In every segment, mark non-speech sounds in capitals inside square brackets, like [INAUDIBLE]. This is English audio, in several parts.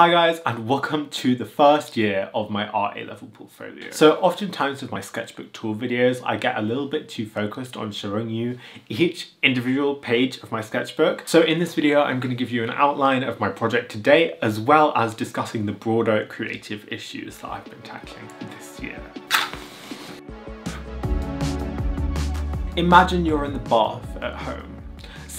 Hi guys and welcome to the first year of my art A-level portfolio. So oftentimes with my sketchbook tour videos I get a little bit too focused on showing you each individual page of my sketchbook. So in this video I'm going to give you an outline of my project today as well as discussing the broader creative issues that I've been tackling this year. Imagine you're in the bath at home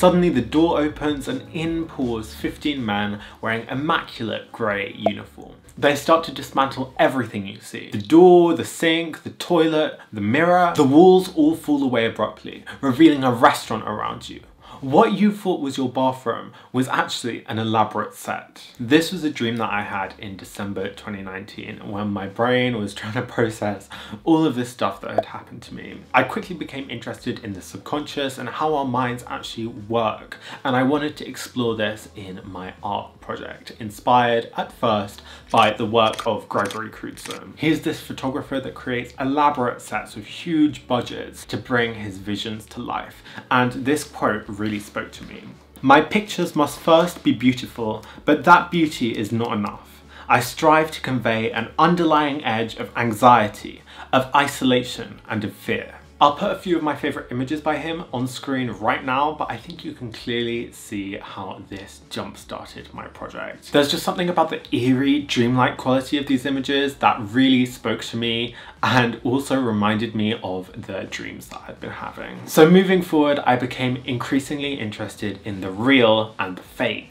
Suddenly the door opens and in pours 15 men wearing immaculate grey uniform. They start to dismantle everything you see. The door, the sink, the toilet, the mirror. The walls all fall away abruptly, revealing a restaurant around you. What you thought was your bathroom was actually an elaborate set. This was a dream that I had in December 2019 when my brain was trying to process all of this stuff that had happened to me. I quickly became interested in the subconscious and how our minds actually work and I wanted to explore this in my art project, inspired at first by the work of Gregory Crewdson. He's this photographer that creates elaborate sets with huge budgets to bring his visions to life and this quote really spoke to me. My pictures must first be beautiful, but that beauty is not enough. I strive to convey an underlying edge of anxiety, of isolation and of fear. I'll put a few of my favourite images by him on screen right now, but I think you can clearly see how this jump-started my project. There's just something about the eerie, dreamlike quality of these images that really spoke to me and also reminded me of the dreams that I'd been having. So moving forward, I became increasingly interested in the real and the fake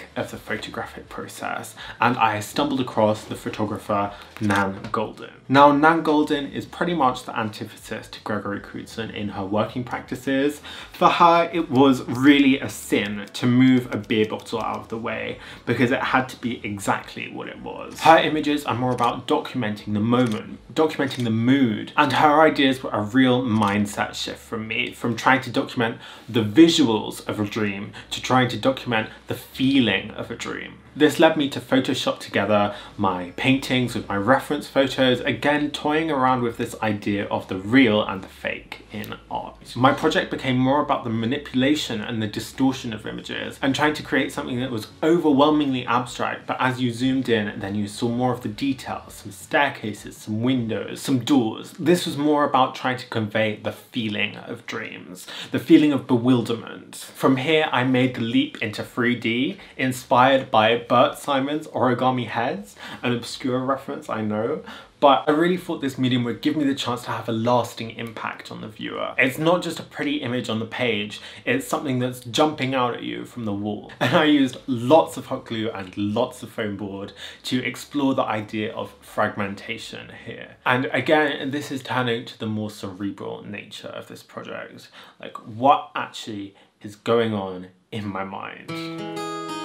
photographic process, and I stumbled across the photographer Nan Goldin. Now, Nan Goldin is pretty much the antithesis to Gregory Crewdson in her working practices. For her, it was really a sin to move a beer bottle out of the way because it had to be exactly what it was. Her images are more about documenting the moment, documenting the mood, and her ideas were a real mindset shift from me, from trying to document the visuals of a dream to trying to document the feeling of a dream. This led me to Photoshop together my paintings with my reference photos, again toying around with this idea of the real and the fake in art. My project became more about the manipulation and the distortion of images and trying to create something that was overwhelmingly abstract but as you zoomed in then you saw more of the details, some staircases, some windows, some doors. This was more about trying to convey the feeling of dreams, the feeling of bewilderment. From here I made the leap into 3D inspired by Bert Simons' Origami Heads, an obscure reference I know, but I really thought this medium would give me the chance to have a lasting impact on the viewer. It's not just a pretty image on the page, it's something that's jumping out at you from the wall. [LAUGHS] And I used lots of hot glue and lots of foam board to explore the idea of fragmentation here. And again, this is turning to the more cerebral nature of this project. Like what actually is going on in my mind.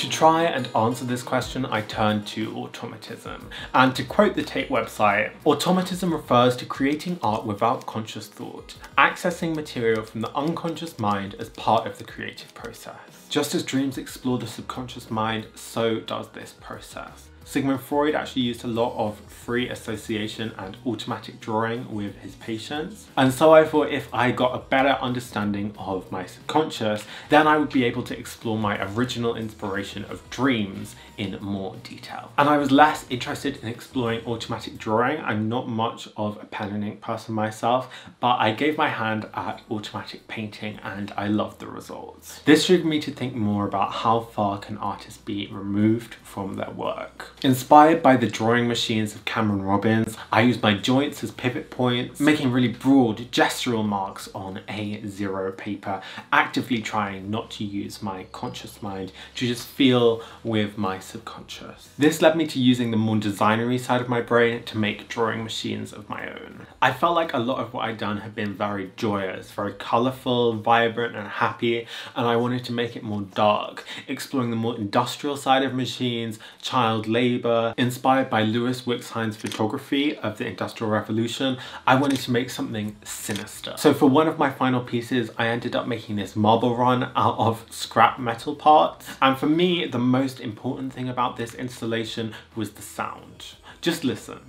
To try and answer this question, I turned to automatism. And to quote the Tate website, automatism refers to creating art without conscious thought, accessing material from the unconscious mind as part of the creative process. Just as dreams explore the subconscious mind, so does this process. Sigmund Freud actually used a lot of free association and automatic drawing with his patients. And so I thought if I got a better understanding of my subconscious, then I would be able to explore my original inspiration of dreams in more detail. And I was less interested in exploring automatic drawing. I'm not much of a pen and ink person myself, but I gave my hand at automatic painting and I loved the results. This triggered me to think more about how far can artists be removed from their work. Inspired by the drawing machines of Cameron Robbins, I used my joints as pivot points, making really broad gestural marks on A0 paper, actively trying not to use my conscious mind to just feel with my subconscious. This led me to using the more designery side of my brain to make drawing machines of my own. I felt like a lot of what I'd done had been very joyous, very colourful, vibrant and happy, and I wanted to make it more dark, exploring the more industrial side of machines, child labour, labour. Inspired by Lewis Wickes Hine's photography of the Industrial Revolution, I wanted to make something sinister. So for one of my final pieces, I ended up making this marble run out of scrap metal parts. And for me, the most important thing about this installation was the sound. Just listen.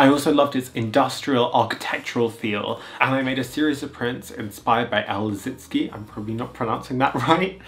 I also loved its industrial architectural feel and I made a series of prints inspired by El Lissitzky, I'm probably not pronouncing that [LAUGHS] right,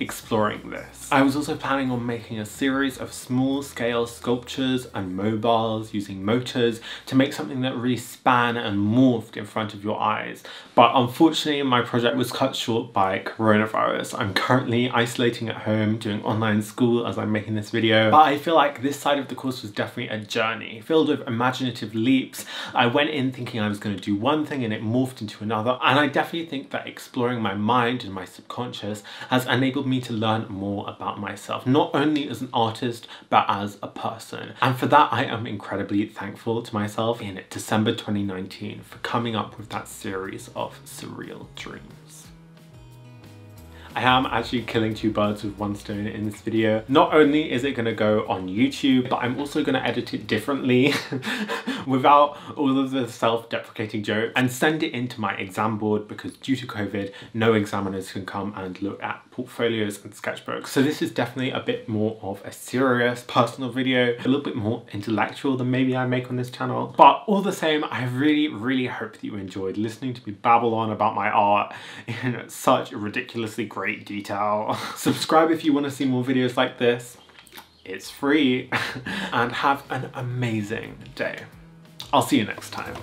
exploring this. I was also planning on making a series of small scale sculptures and mobiles using motors to make something that really span and morphed in front of your eyes. But unfortunately my project was cut short by coronavirus. I'm currently isolating at home doing online school as I'm making this video. But I feel like this side of the course was definitely a journey filled with imaginative leaps. I went in thinking I was going to do one thing and it morphed into another. And I definitely think that exploring my mind and my subconscious has enabled me to learn more about myself, not only as an artist, but as a person. And for that, I am incredibly thankful to myself in December 2019 for coming up with that series of surreal dreams. I am actually killing two birds with one stone in this video. Not only is it going to go on YouTube, but I'm also going to edit it differently [LAUGHS] without all of the self-deprecating jokes and send it into my exam board because due to COVID, no examiners can come and look at portfolios and sketchbooks. So this is definitely a bit more of a serious personal video, a little bit more intellectual than maybe I make on this channel. But all the same, I really, really hope that you enjoyed listening to me babble on about my art in such ridiculously great detail. [LAUGHS] Subscribe if you want to see more videos like this. It's free. [LAUGHS] and have an amazing day. I'll see you next time.